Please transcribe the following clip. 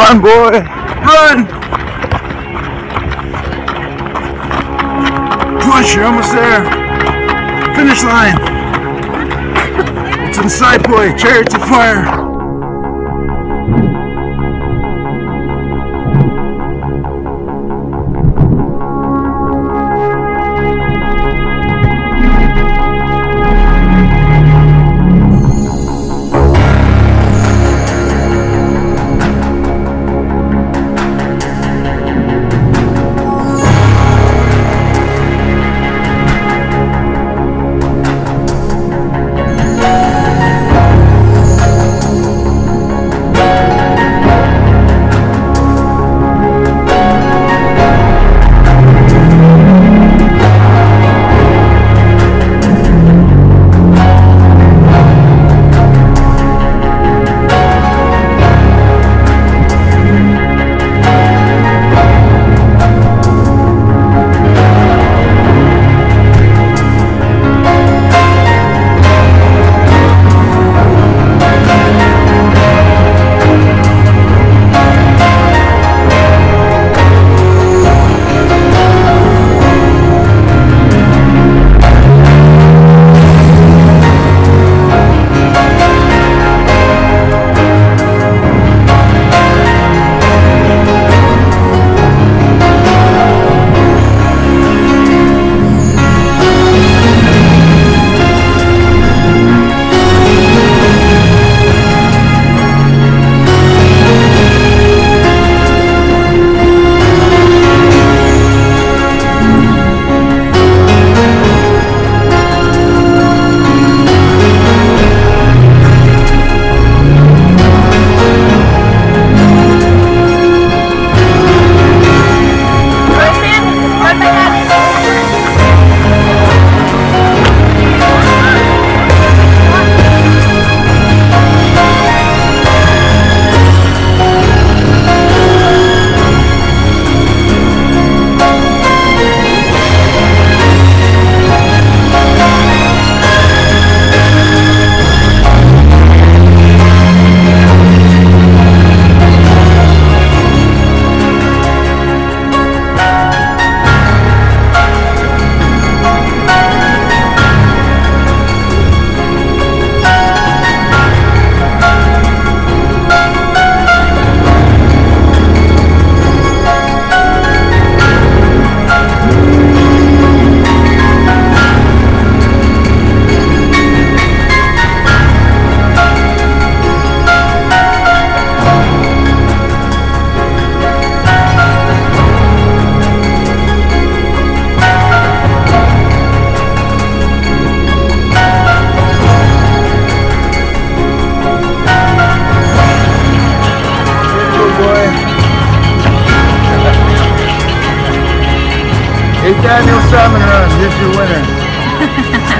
Run, boy! Run! Push, you're almost there. Finish line. It's inside, boy. Chariots of fire. Eight Daniel Seminar, here's your winner.